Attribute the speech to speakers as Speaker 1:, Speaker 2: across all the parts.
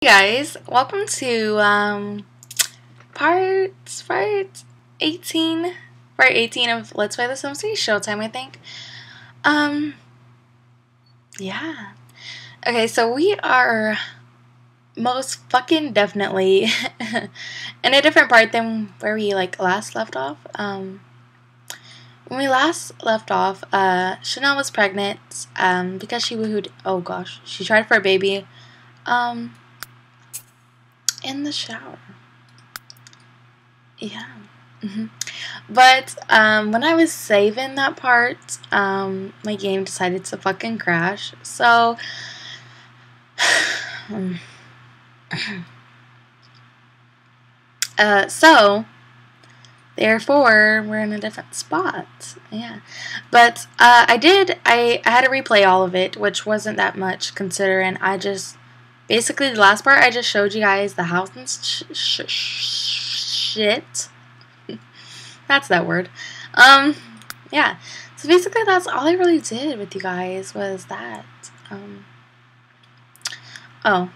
Speaker 1: guys, welcome to um, part part 18, part 18 of Let's Play The Sims 3 Showtime, I think. Um, yeah. Okay, so we are most fucking definitely in a different part than where we like last left off. Um, when we last left off, uh, Chanel was pregnant um, because she woohooed. Oh gosh, she tried for a baby. Um, in the shower. Yeah. Mm-hmm. But um, when I was saving that part, um, my game decided to fucking crash. So, uh, so therefore we're in a different spot. Yeah, but uh, I did. I, I had to replay all of it, which wasn't that much considering I just basically the last part I just showed you guys the house and sh sh sh shit. that's that word. Um, yeah. So basically that's all I really did with you guys was that. Um, oh.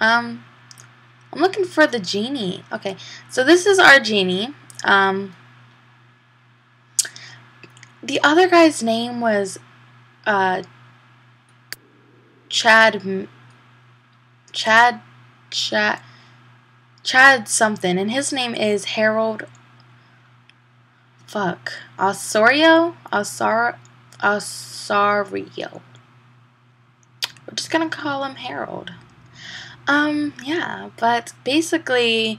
Speaker 1: Um, I'm looking for the genie. Okay, so this is our genie. Um, the other guy's name was uh, Chad Chad, Chad, Chad something, and his name is Harold. Fuck, Osorio, Osar, Osario. We're just gonna call him Harold. Um, yeah, but basically,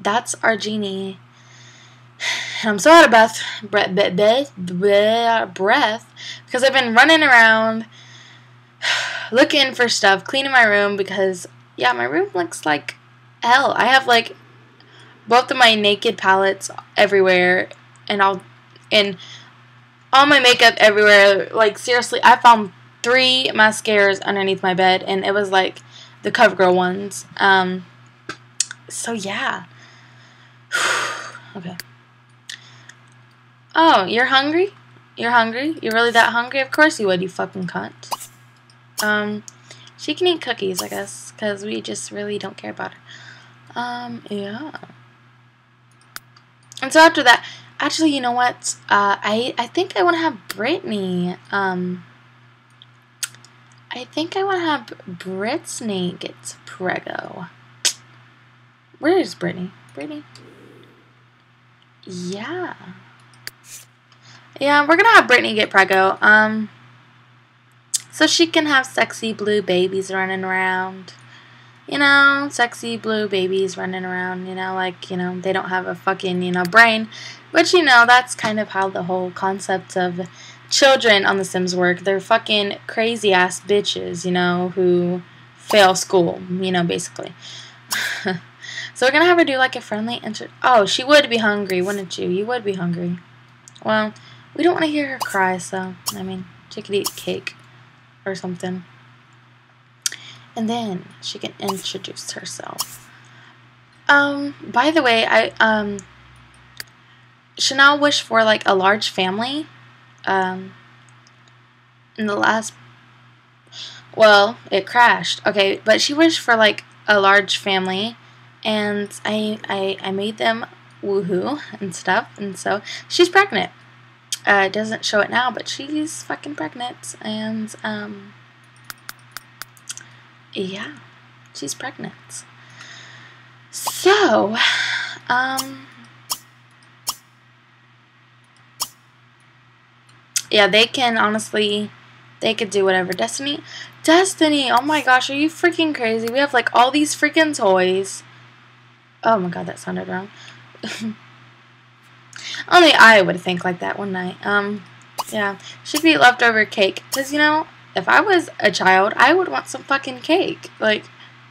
Speaker 1: that's our genie. I'm so out of breath, breath, breath, breath, breath, because I've been running around looking for stuff, cleaning my room because yeah, my room looks like hell. I have like both of my naked palettes everywhere and all and all my makeup everywhere. Like seriously, I found three mascaras underneath my bed and it was like the CoverGirl ones. Um so yeah. okay. Oh, you're hungry? You're hungry? You're really that hungry? Of course you would, you fucking cunt. Um, she can eat cookies, I guess, because we just really don't care about her. Um, yeah. And so after that, actually, you know what? Uh, I, I think I want to have Brittany. Um, I think I want to have Brittany get Prego. Where is Brittany? Brittany? Yeah. Yeah, we're gonna have Brittany get Prego. Um, so she can have sexy blue babies running around. You know, sexy blue babies running around, you know, like, you know, they don't have a fucking, you know, brain. But, you know, that's kind of how the whole concept of children on The Sims work. They're fucking crazy ass bitches, you know, who fail school, you know, basically. so we're gonna have her do like a friendly inter- Oh, she would be hungry, wouldn't you? You would be hungry. Well, we don't want to hear her cry, so, I mean, she could eat cake or something. And then she can introduce herself. Um, by the way, I um Chanel wished for like a large family. Um in the last well, it crashed. Okay, but she wished for like a large family and I I I made them woohoo and stuff and so she's pregnant. Uh, it doesn't show it now, but she's fucking pregnant, and um, yeah, she's pregnant. So, um, yeah, they can honestly, they could do whatever. Destiny, Destiny, oh my gosh, are you freaking crazy? We have like all these freaking toys. Oh my god, that sounded wrong. Only I would think like that one night. Um, yeah. Should be leftover cake. Because, you know, if I was a child, I would want some fucking cake. Like,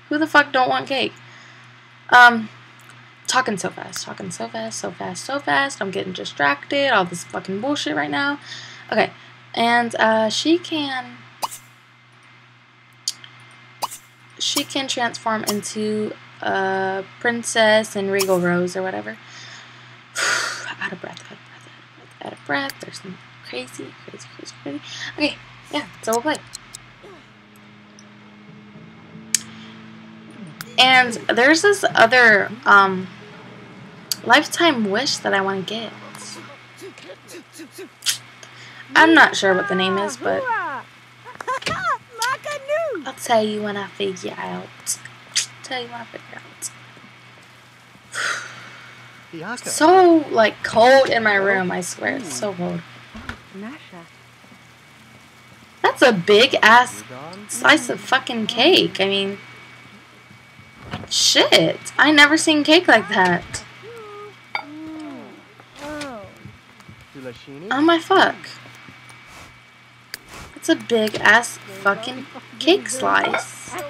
Speaker 1: who the fuck don't want cake? Um, talking so fast. Talking so fast, so fast, so fast. I'm getting distracted. All this fucking bullshit right now. Okay. And, uh, she can... She can transform into a princess and regal rose or whatever out of breath, out of breath, out of breath, out of breath. There's some crazy, crazy, crazy, crazy. Okay, yeah, so we'll play. And there's this other um, lifetime wish that I want to get. I'm not sure what the name is, but I'll tell you when I figure out. tell you when I figure out. So like cold in my room, I swear it's so cold. That's a big ass slice of fucking cake. I mean, shit. I never seen cake like that. Oh my fuck. That's a big ass fucking cake slice.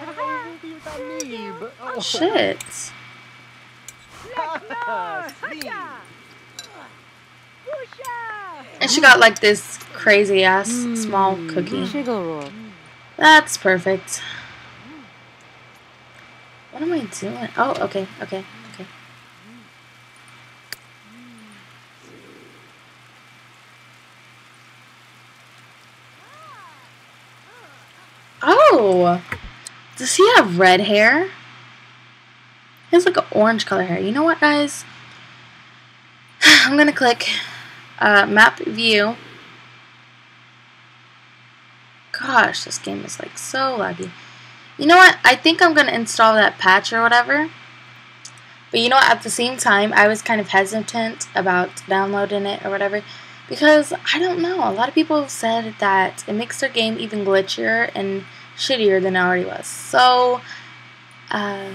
Speaker 1: Shit. And she got like this crazy ass small hmm. cookie. That's perfect. What am I doing? Oh, okay, okay, okay. Oh! Does he have red hair? He has like an orange color hair. You know what, guys? I'm gonna click uh, map view. Gosh, this game is like so laggy. You know what? I think I'm gonna install that patch or whatever. But you know what? At the same time, I was kind of hesitant about downloading it or whatever because I don't know. A lot of people said that it makes their game even glitchier and shittier than it already was. So, uh,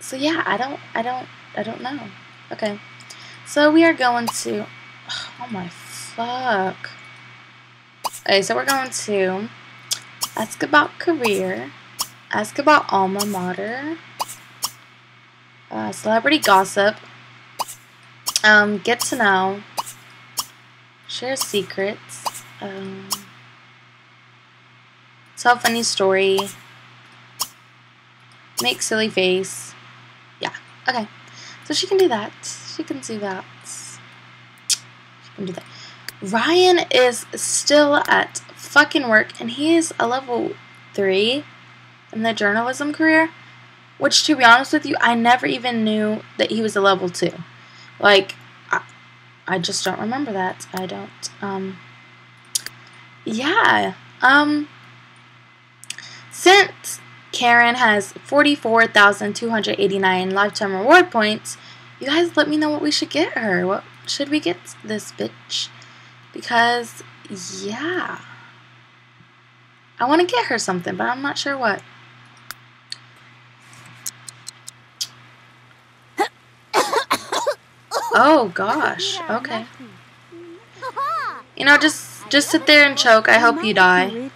Speaker 1: so yeah, I don't, I don't, I don't know. Okay, so we are going to. Oh my fuck. Okay, so we're going to ask about career, ask about alma mater, uh, celebrity gossip, um, get to know, share secrets, um, tell funny story, make silly face. Okay. So she can do that. She can do that. She can do that. Ryan is still at fucking work and he is a level 3 in the journalism career. Which, to be honest with you, I never even knew that he was a level 2. Like, I, I just don't remember that. I don't. Um, yeah. Um, since Karen has 44,289 lifetime reward points, you guys let me know what we should get her. What should we get this bitch? Because, yeah. I want to get her something, but I'm not sure what. Oh gosh. Okay. You know, just just sit there and choke. I hope you die.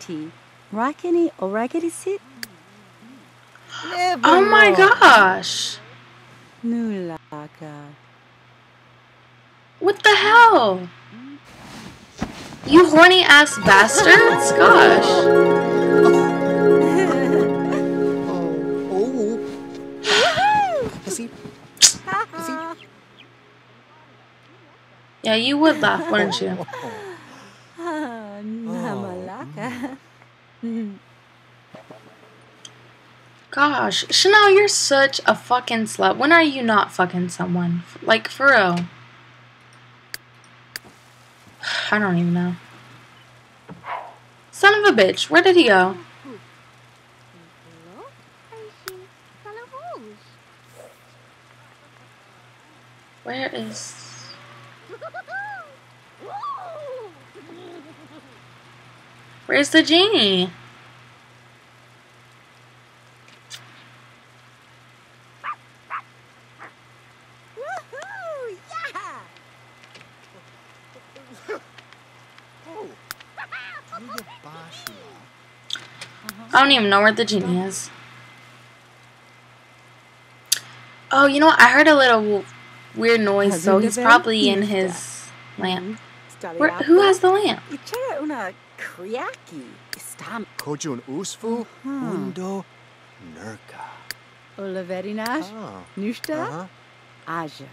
Speaker 1: Oh my gosh. Nulaka. What the hell? You horny ass bastards? Gosh. Yeah, you would laugh, wouldn't you? Gosh, Chanel, you're such a fucking slut. When are you not fucking someone? Like, for real. I don't even know. Son of a bitch, where did he go? Where is... Where's the genie? I don't even know where the genie is. Oh, you know what? I heard a little weird noise, so he's probably in his lamp. Where, who has the lamp?
Speaker 2: Kojun usfu undo nurka.
Speaker 3: Olaverinash, ah, Nushta, uh-huh. Aja.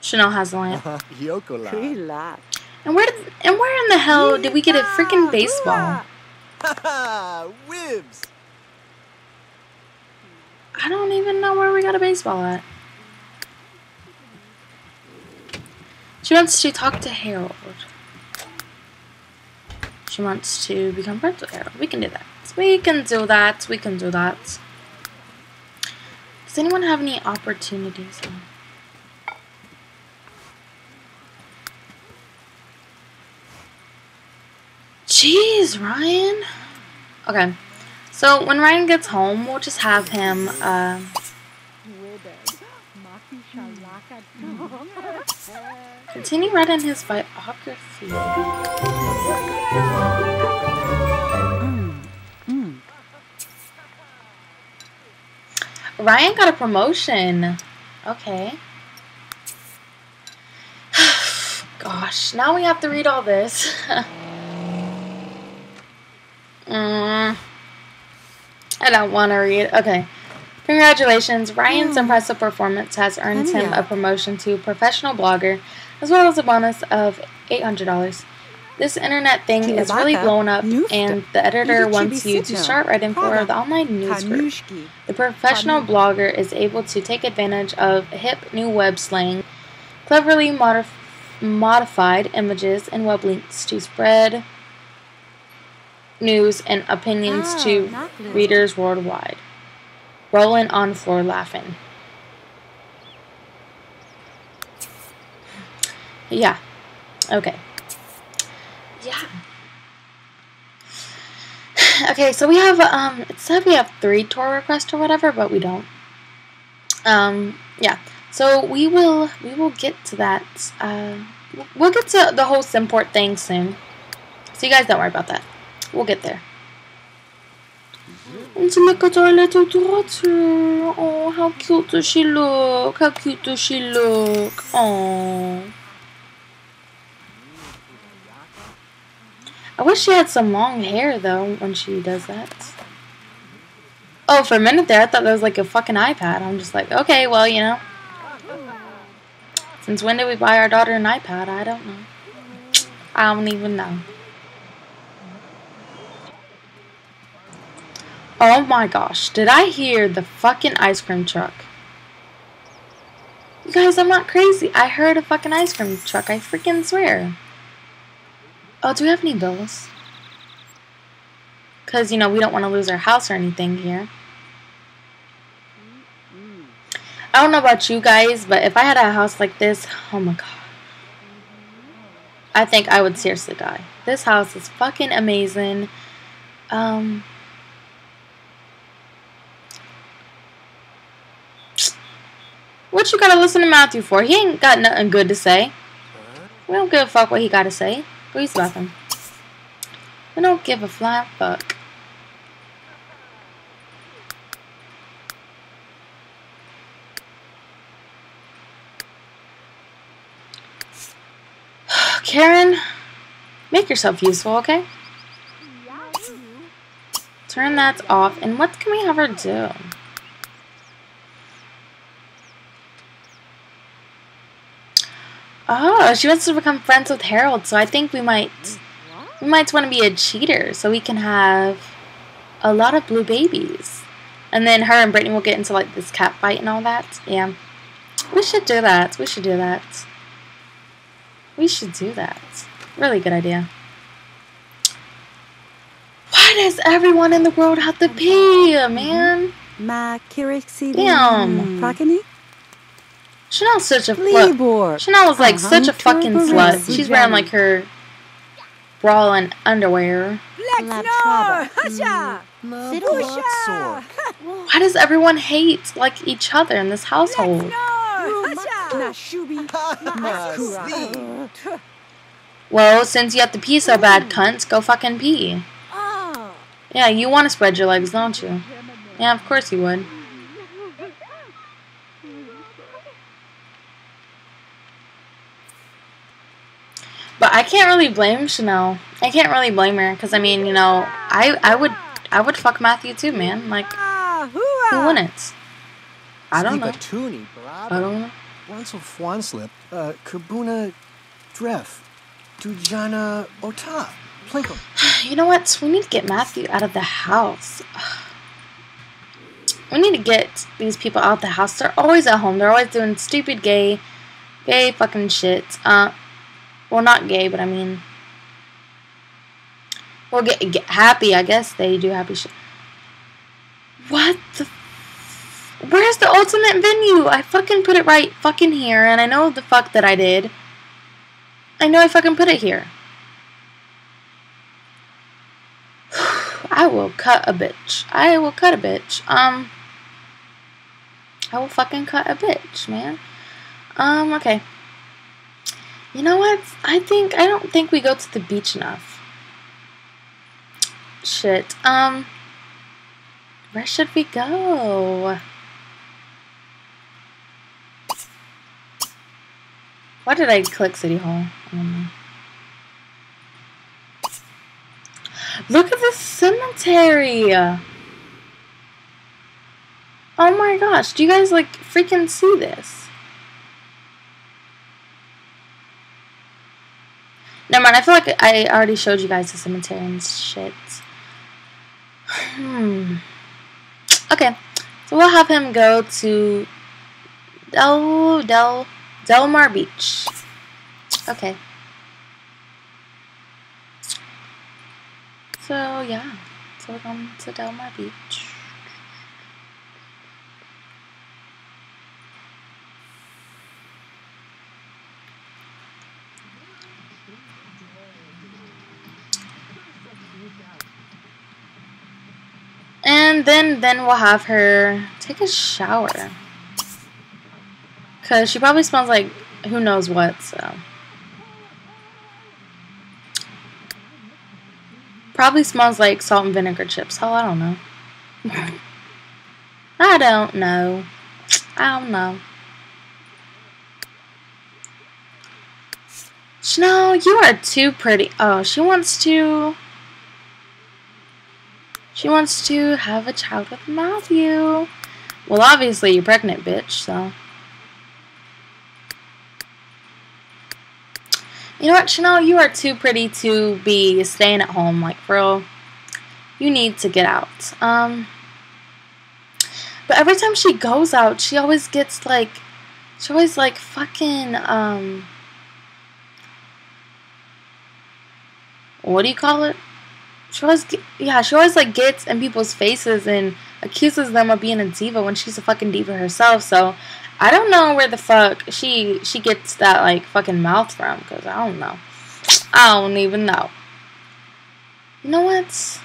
Speaker 1: Chanel has the lamp.
Speaker 2: Yokola.
Speaker 1: And where did, and where in the hell did we get a freaking baseball?
Speaker 2: Wibs.
Speaker 1: I don't even know where we got a baseball at. She wants to talk to Harold. She wants to become friends with Harold. We can do that. We can do that. We can do that. Does anyone have any opportunities? Jeez, Ryan. Okay. So when Ryan gets home, we'll just have him. Uh, continue writing his biography. Ryan got a promotion. Okay. Gosh, now we have to read all this. mm. I don't want to read. Okay. Congratulations. Ryan's impressive performance has earned him a promotion to professional blogger, as well as a bonus of $800. This internet thing is really blowing up, and the editor wants you to start writing for the online news group. The professional blogger is able to take advantage of hip new web slang, cleverly modif modified images, and web links to spread news and opinions to readers worldwide. Rolling on floor laughing. Yeah. Okay. Yeah. okay, so we have, um, it said we have three tour requests or whatever, but we don't. Um, yeah. So we will, we will get to that, uh, we'll get to the whole Simport thing soon. So you guys don't worry about that. We'll get there. And look at our little daughter. Oh, how cute does she look? How cute does she look? Oh. I wish she had some long hair, though, when she does that. Oh, for a minute there, I thought that was like a fucking iPad. I'm just like, okay, well, you know. Since when did we buy our daughter an iPad? I don't know. I don't even know. Oh my gosh, did I hear the fucking ice cream truck? You guys, I'm not crazy. I heard a fucking ice cream truck. I freaking swear. Oh, do we have any bills? Because, you know, we don't want to lose our house or anything here. I don't know about you guys, but if I had a house like this, oh my god. I think I would seriously die. This house is fucking amazing. Um... What you gotta listen to Matthew for? He ain't got nothing good to say. We don't give a fuck what he gotta say. Go use the bathroom. We don't give a flying fuck. Karen, make yourself useful, okay? Turn that off. And what can we have her do? Oh, she wants to become friends with Harold, so I think we might we might want to be a cheater so we can have a lot of blue babies. And then her and Brittany will get into like this cat fight and all that. Yeah. We should do that. We should do that. We should do that. Really good idea. Why does everyone in the world have to pee, man?
Speaker 3: Ma
Speaker 1: Damn.
Speaker 3: Prakani?
Speaker 1: Chanel's such a slut. Chanel was like such a fucking slut. She's wearing like her bra and underwear.
Speaker 3: Mm.
Speaker 1: Why does everyone hate like each other in this household? Well, since you have to pee so bad, cunts, go fucking pee. Yeah, you want to spread your legs, don't you? Yeah, of course you would. But I can't really blame Chanel. I can't really blame her because I mean, you know, I I would I would fuck Matthew too, man. Like, who wouldn't? I don't know. I don't know.
Speaker 2: Wansel Fwanslip, uh, Kerbuna Dref, Dujana Ota, Plinko.
Speaker 1: You know what? We need to get Matthew out of the house. we need to get these people out of the house. They're always at home. They're always doing stupid gay, gay fucking shit. Uh, well, not gay, but I mean, well, get, get happy. I guess they do happy shit. What the? Where's the ultimate venue? I fucking put it right fucking here, and I know the fuck that I did. I know I fucking put it here. I will cut a bitch. I will cut a bitch. Um, I will fucking cut a bitch, man. Um, okay. You know what? I think, I don't think we go to the beach enough. Shit. Um, where should we go? Why did I click City Hall? Look at the cemetery! Oh my gosh, do you guys like freaking see this? Never mind, I feel like I already showed you guys the cemetery and shit. Hmm. Okay, so we'll have him go to Del Del Del Mar Beach. Okay. So yeah, so we're going to Del Mar Beach. Then then we'll have her take a shower. Cause she probably smells like who knows what, so. Probably smells like salt and vinegar chips. Hell, I don't know. I don't know. I don't know. Snow, you are too pretty. Oh, she wants to... She wants to have a child with Matthew. Well, obviously, you're pregnant, bitch, so... You know what, Chanel? You are too pretty to be staying at home. Like, real, you need to get out. Um, but every time she goes out, she always gets like, she always like fucking, um, what do you call it? She always, yeah, she always like gets in people's faces and accuses them of being a diva when she's a fucking diva herself. So I don't know where the fuck she she gets that like fucking mouth from because I don't know. I don't even know. You know what?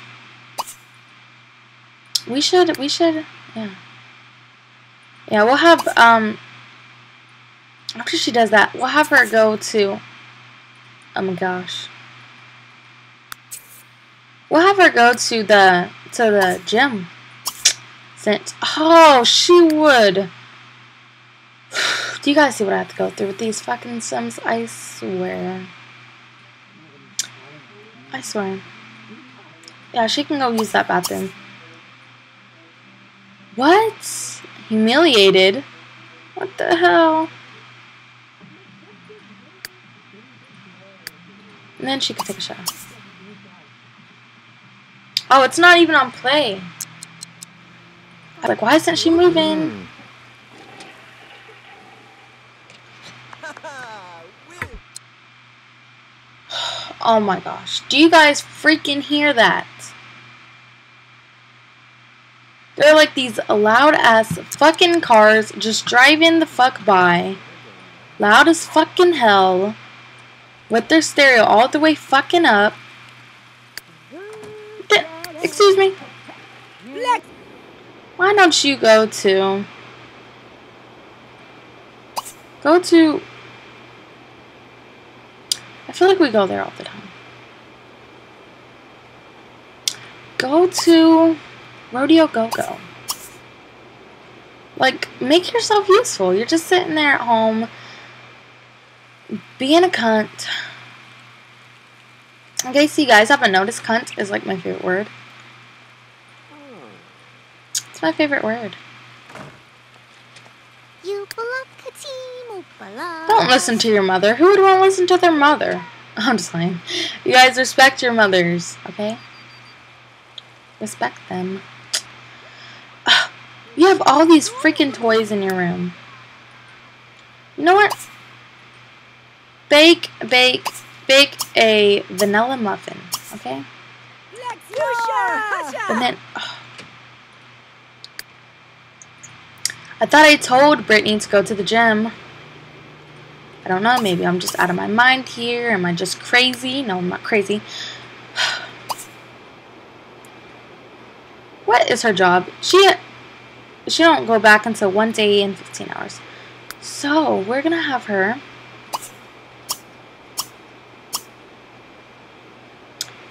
Speaker 1: We should we should yeah. Yeah, we'll have um after she does that, we'll have her go to Oh my gosh. We'll have her go to the to the gym. Since oh she would do you guys see what I have to go through with these fucking Sims? I swear. I swear. Yeah, she can go use that bathroom. What? Humiliated? What the hell? And then she can take a shower. Oh, it's not even on play. Like, why isn't she moving? Oh my gosh. Do you guys freaking hear that? They're like these loud ass fucking cars just driving the fuck by. Loud as fucking hell. With their stereo all the way fucking up. Excuse me. Why don't you go to... Go to I feel like we go there all the time. Go to Rodeo Go-Go. Like, make yourself useful. You're just sitting there at home being a cunt. Okay, so you guys haven't noticed cunt is like my favorite word. It's my favorite word. Don't listen to your mother. Who would want to listen to their mother? I'm just playing. You guys respect your mothers, okay? Respect them. You have all these freaking toys in your room. You know what? Bake, bake, bake a vanilla muffin, okay? And then, oh. I thought I told Brittany to go to the gym. I don't know, maybe I'm just out of my mind here. Am I just crazy? No, I'm not crazy. what is her job? She she don't go back until one day in 15 hours. So, we're going to have her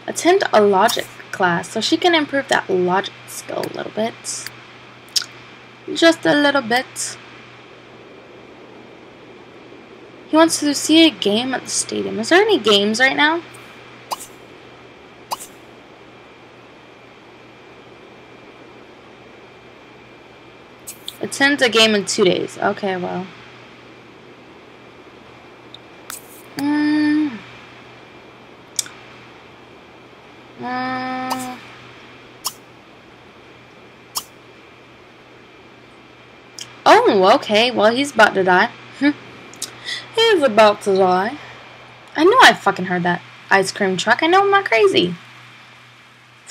Speaker 1: attend a logic class so she can improve that logic skill a little bit. Just a little bit. He wants to see a game at the stadium. Is there any games right now? Attend a game in two days. Okay, well. Mm. Mm. Oh, okay. Well, he's about to die. Hmm. he's about to die. I know I fucking heard that ice cream truck. I know I'm not crazy.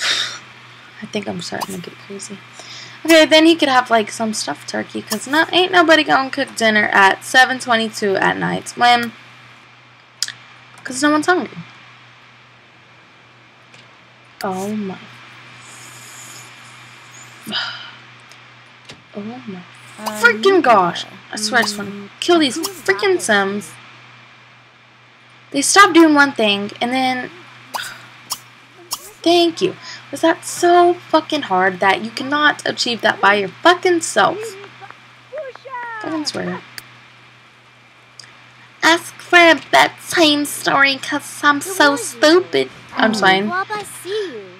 Speaker 1: I think I'm starting to get crazy. Okay, then he could have like some stuffed turkey, cause not ain't nobody gonna cook dinner at 7:22 at night when, cause no one's hungry. Oh my. Oh my freaking gosh! I swear I just want to kill these freaking Sims. They stop doing one thing and then. Thank you. Was that so fucking hard that you cannot achieve that by your fucking self? Fucking swear. Ask for a bedtime story cause I'm so stupid. I'm saying.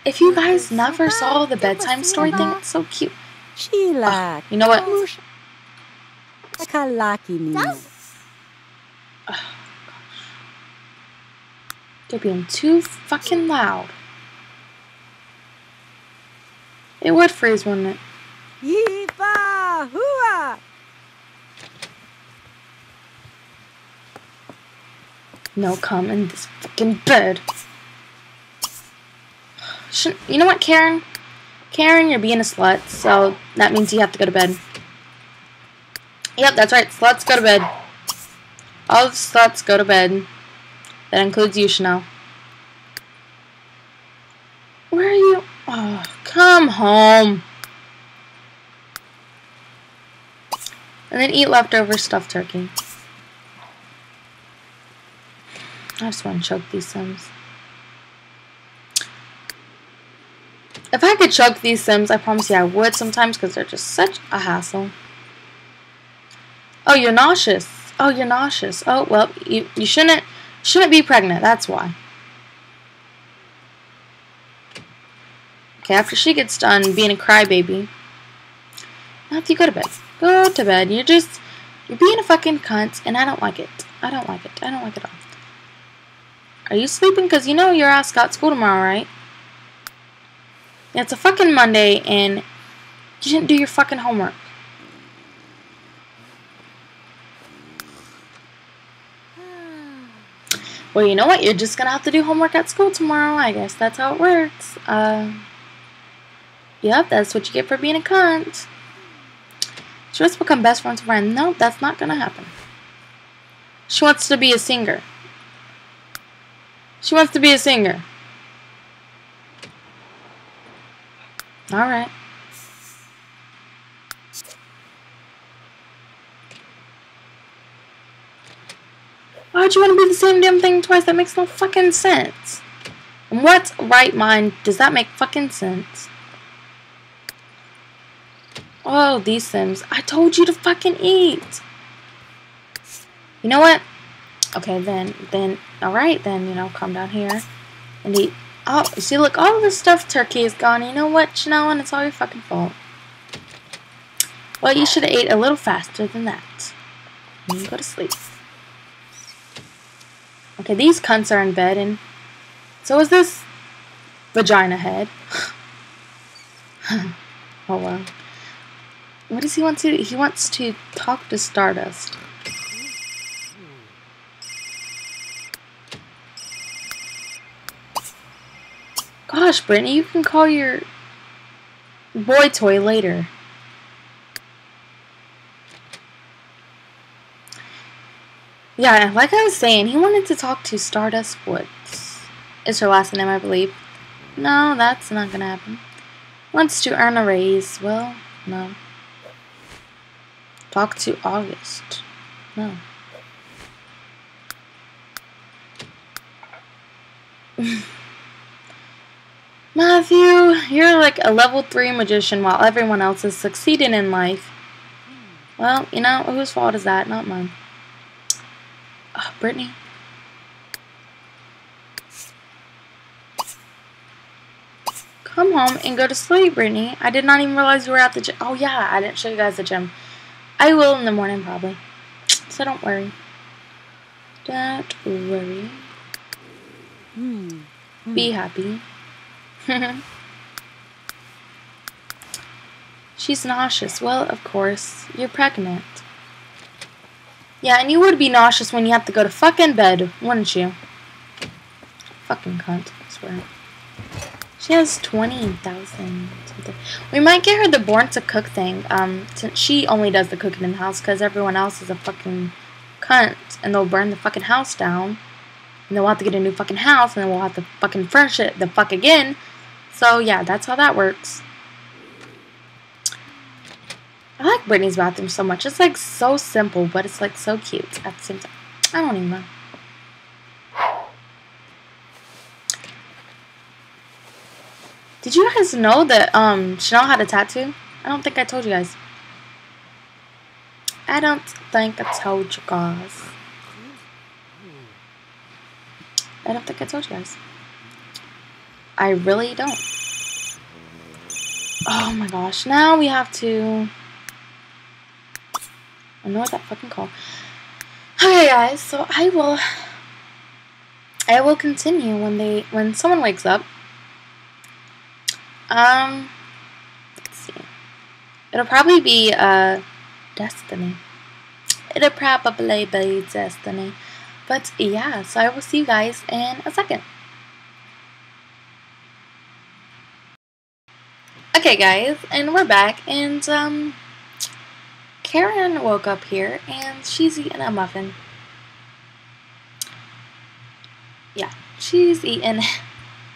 Speaker 1: If you guys never saw the bedtime story thing, it's so cute. Uh, you know what? Oh, They're being too fucking loud. It would freeze, wouldn't it? Yeepa! Hooah! No, come in this fucking bed. Shouldn't, you know what, Karen? Karen, you're being a slut, so that means you have to go to bed. Yep, that's right. Sluts go to bed. All the sluts go to bed. That includes you, Chanel. Where are you? Oh, come home. And then eat leftover stuffed turkey. I just want to choke these Sims. If I could choke these Sims, I promise you I would sometimes because they're just such a hassle. Oh, you're nauseous. Oh, you're nauseous. Oh, well, you, you shouldn't shouldn't be pregnant. That's why. Okay, after she gets done being a crybaby, Matthew, go to bed. Go to bed. You're just, you're being a fucking cunt, and I don't like it. I don't like it. I don't like it at all. Are you sleeping? Because you know your ass got school tomorrow, right? It's a fucking Monday, and you didn't do your fucking homework. Well, you know what? You're just gonna have to do homework at school tomorrow. I guess that's how it works. Uh, Yep, that's what you get for being a cunt. She wants to become best friends with friend. No, that's not gonna happen. She wants to be a singer. She wants to be a singer. Alright. Why'd you want to be the same damn thing twice? That makes no fucking sense. In what right mind does that make fucking sense? Oh, these Sims. I told you to fucking eat. You know what? Okay, then, then, alright, then, you know, come down here and eat. Oh, see, look, all the stuffed turkey is gone. You know what, Chanel, and it's all your fucking fault. Well, you should have ate a little faster than that. You go to sleep. Okay, these cunts are in bed, and so is this vagina head. oh, well. What does he want to? He wants to talk to Stardust. Gosh, Brittany, you can call your boy toy later. Yeah, like I was saying, he wanted to talk to Stardust Woods. Is her last name, I believe. No, that's not gonna happen. Wants to earn a raise. Well, no. Talk to August. No. Matthew, you're like a level 3 magician while everyone else is succeeding in life. Well, you know, whose fault is that? Not mine. Oh, Brittany. Come home and go to sleep, Brittany. I did not even realize you were at the gym. Oh, yeah, I didn't show you guys the gym. I will in the morning, probably. So don't worry. Don't worry.
Speaker 3: Hmm.
Speaker 1: Be happy. She's nauseous. Well, of course. You're pregnant. Yeah, and you would be nauseous when you have to go to fucking bed, wouldn't you? Fucking cunt, I swear. She has 20,000 We might get her the Born to Cook thing, um, since she only does the cooking in the house because everyone else is a fucking cunt and they'll burn the fucking house down. And they'll have to get a new fucking house and then we'll have to fucking furnish it the fuck again. So yeah, that's how that works. I like Brittany's bathroom so much. It's like so simple, but it's like so cute at the same time. I don't even know. Did you guys know that um Chanel had a tattoo? I don't think I told you guys. I don't think I told you guys. I don't think I told you guys. I really don't. Oh my gosh. Now we have to... I know what that fucking call. Okay guys, so I will... I will continue when they... When someone wakes up. Um... Let's see. It'll probably be, uh... Destiny. It'll probably be Destiny. But yeah, so I will see you guys in a second. Okay guys, and we're back, and um, Karen woke up here, and she's eating a muffin. Yeah, she's eating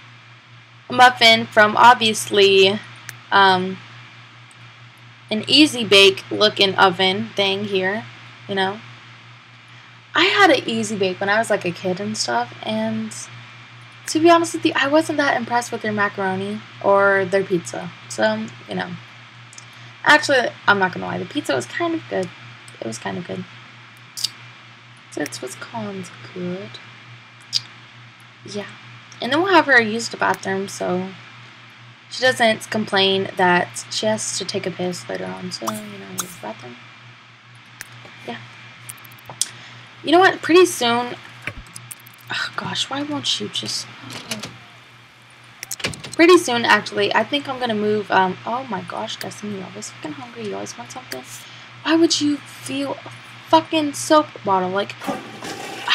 Speaker 1: a muffin from obviously um, an easy bake looking oven thing here, you know. I had an easy bake when I was like a kid and stuff, and to be honest with you, I wasn't that impressed with their macaroni or their pizza. So, you know. Actually, I'm not gonna lie, the pizza was kind of good. It was kind of good. Kind of good. Yeah. And then we'll have her use the bathroom so she doesn't complain that she has to take a piss later on. So, you know, use the bathroom. Yeah. You know what? Pretty soon. Oh gosh, why won't you just. Pretty soon, actually, I think I'm gonna move. Um. Oh my gosh, Destiny, you're always fucking hungry. You always want something. Why would you feel a fucking soap bottle? Like,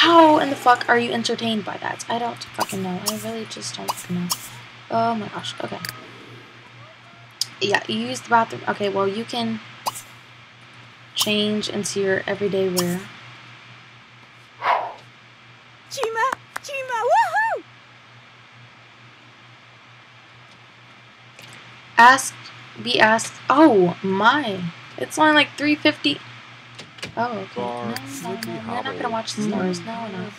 Speaker 1: how in the fuck are you entertained by that? I don't fucking know. I really just don't know. Oh my gosh. Okay. Yeah, you use the bathroom. Okay, well, you can change into your everyday wear. Ask, be asked. Oh my! It's only like three fifty. Oh, okay. No, no, no. We're not gonna watch the stars. No, we're not.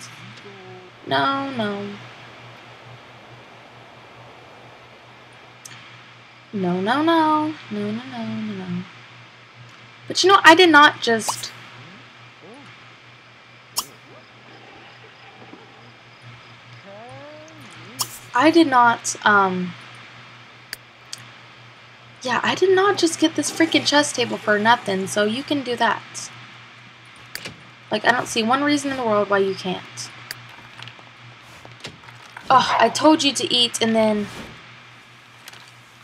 Speaker 1: No, no. No, no, no. No, no, no, no, no. But you know, I did not just. I did not, um. Yeah, I did not just get this freaking chess table for nothing, so you can do that. Like, I don't see one reason in the world why you can't. Oh, I told you to eat, and then...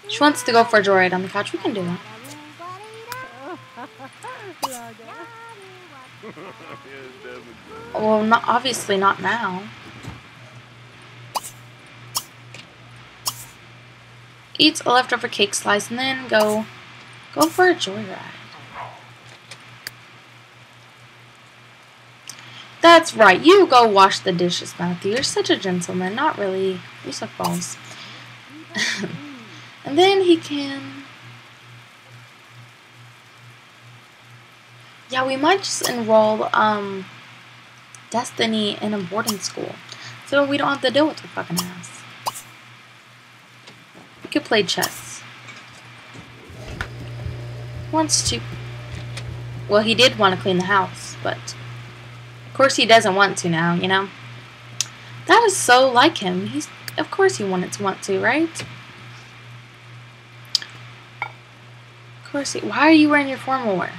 Speaker 1: She wants to go for a joyride on the couch. We can do that. Well, not obviously not now. Eat a leftover cake slice and then go go for a joyride. That's right. You go wash the dishes, Matthew. You're such a gentleman. Not really. You suck balls. and then he can. Yeah, we might just enroll um Destiny in a boarding school, so we don't have to deal with her fucking ass. We could play chess. Wants to. Well, he did want to clean the house, but of course he doesn't want to now. You know. That is so like him. He's of course he wanted to want to, right? Of course he. Why are you wearing your formal wear?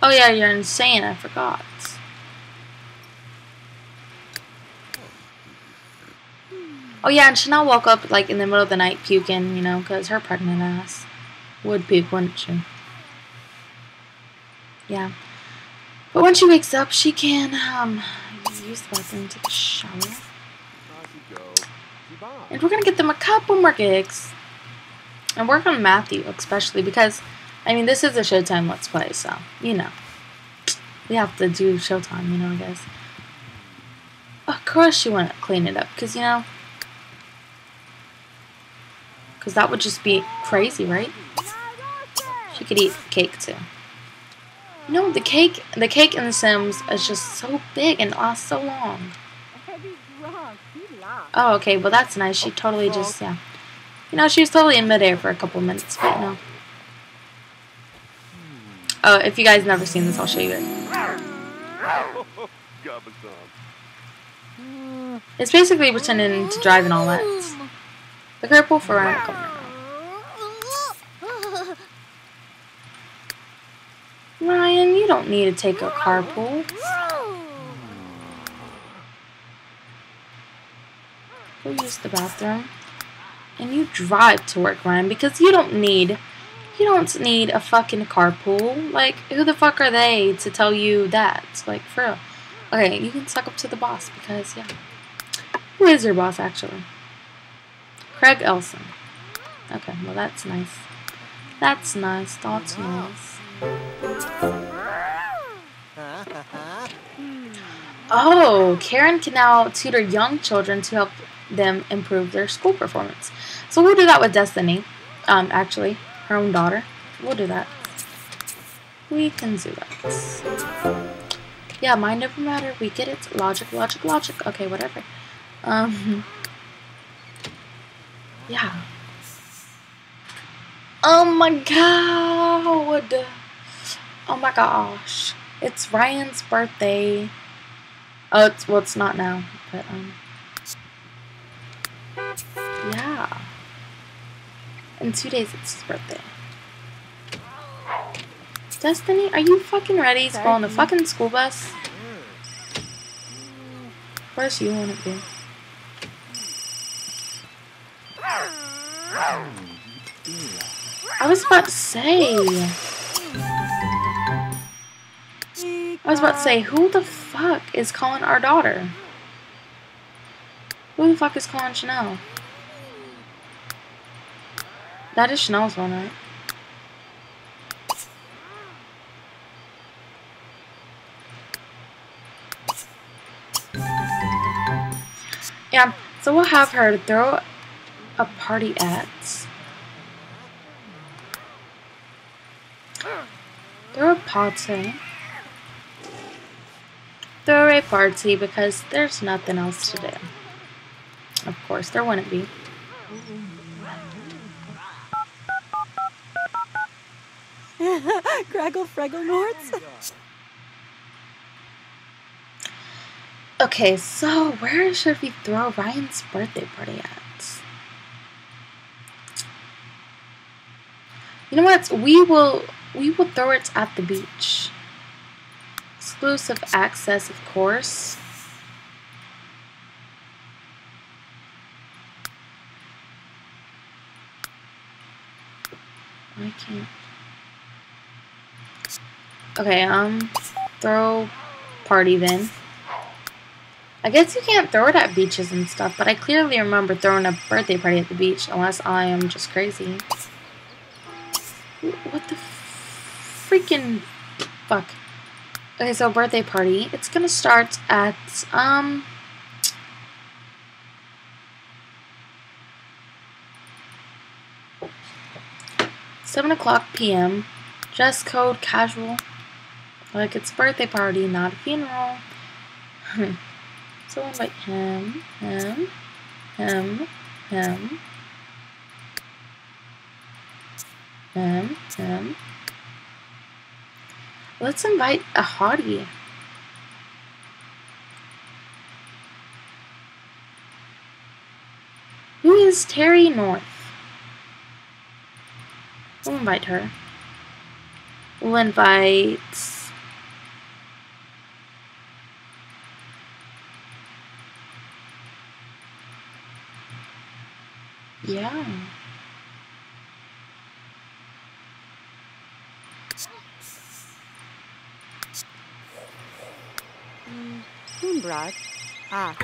Speaker 1: Oh yeah, you're insane, I forgot. Oh yeah, and Chanel woke up like in the middle of the night puking, you know, because her pregnant ass would puke, wouldn't she? Yeah. But when she wakes up, she can um, use the bathroom, take a shower. And we're gonna get them a couple more gigs. And work on Matthew, especially because I mean, this is a Showtime Let's Play, so, you know. We have to do Showtime, you know, I guess. Of course you want to clean it up, because, you know... Because that would just be crazy, right? She could eat cake, too. No, the cake, the cake in The Sims is just so big and lasts so long. Oh, okay, well that's nice. She totally just, yeah. You know, she was totally in midair for a couple minutes, but no. Oh, if you guys never seen this, I'll show you it. It's basically pretending to drive and all that. The carpool for around a corner. Ryan, you don't need to take a carpool. Go use the bathroom. And you drive to work, Ryan, because you don't need you don't need a fucking carpool. Like, who the fuck are they to tell you that? Like, for real. Okay, you can suck up to the boss because, yeah. Who is your boss, actually? Craig Elson. Okay, well, that's nice. That's nice. That's nice. Oh, Karen can now tutor young children to help them improve their school performance. So we'll do that with Destiny, um, actually, her own daughter. We'll do that. We can do that. Yeah, mind over matter. We get it. Logic, logic, logic. Okay, whatever. Um. Yeah. Oh my god. Oh my gosh. It's Ryan's birthday. Oh, it's well, it's not now, but um. Yeah. In two days, it's his birthday. Destiny, are you fucking ready to go on the fucking school bus? Course you want to be. I was about to say. I was about to say, who the fuck is calling our daughter? Who the fuck is calling Chanel? That is Chanel's one, right? Yeah, so we'll have her throw a party at. Throw a party. Throw a party because there's nothing else to do. Of course, there wouldn't be.
Speaker 3: Craggle Fraggle Norts.
Speaker 1: Okay, so where should we throw Ryan's birthday party at? You know what? We will we will throw it at the beach. Exclusive access, of course. I can't. Okay, um, throw party then. I guess you can't throw it at beaches and stuff, but I clearly remember throwing a birthday party at the beach, unless I am just crazy. What the freaking fuck? Okay, so birthday party. It's gonna start at, um... Seven o'clock p.m. Dress code casual. Like it's birthday party, not a funeral. so invite him, him, him, him, him. Let's invite a hottie. Who is Terry North? We'll invite her. We'll invite... Yeah.
Speaker 3: Brought? Ah,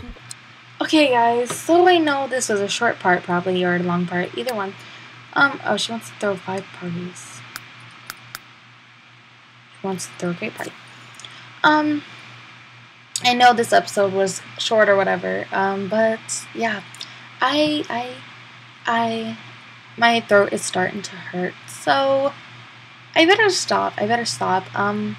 Speaker 1: Okay, guys, so I know this was a short part, probably, or a long part, either one. Um, oh, she wants to throw five parties. She wants to throw a great party. Um, I know this episode was short or whatever, um, but yeah, I, I, I, my throat is starting to hurt, so I better stop. I better stop. Um,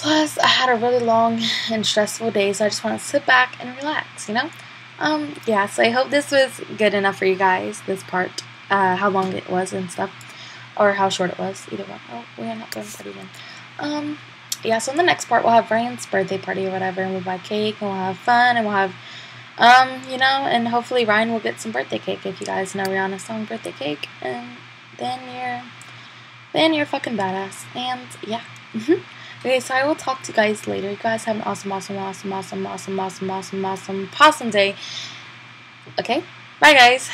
Speaker 1: plus, I had a really long and stressful day, so I just want to sit back and relax, you know? Um, yeah, so I hope this was good enough for you guys, this part, uh, how long it was and stuff, or how short it was, either one. Oh, we're not doing party then. Um, yeah, so in the next part, we'll have Ryan's birthday party or whatever, and we'll buy cake, and we'll have fun, and we'll have, um, you know, and hopefully Ryan will get some birthday cake if you guys know Rihanna's song Birthday Cake, and then you're, then you're fucking badass, and yeah. Okay, so I will talk to you guys later. You guys have an awesome, awesome, awesome, awesome, awesome, awesome, awesome, awesome, awesome possum day. Okay? Bye, guys.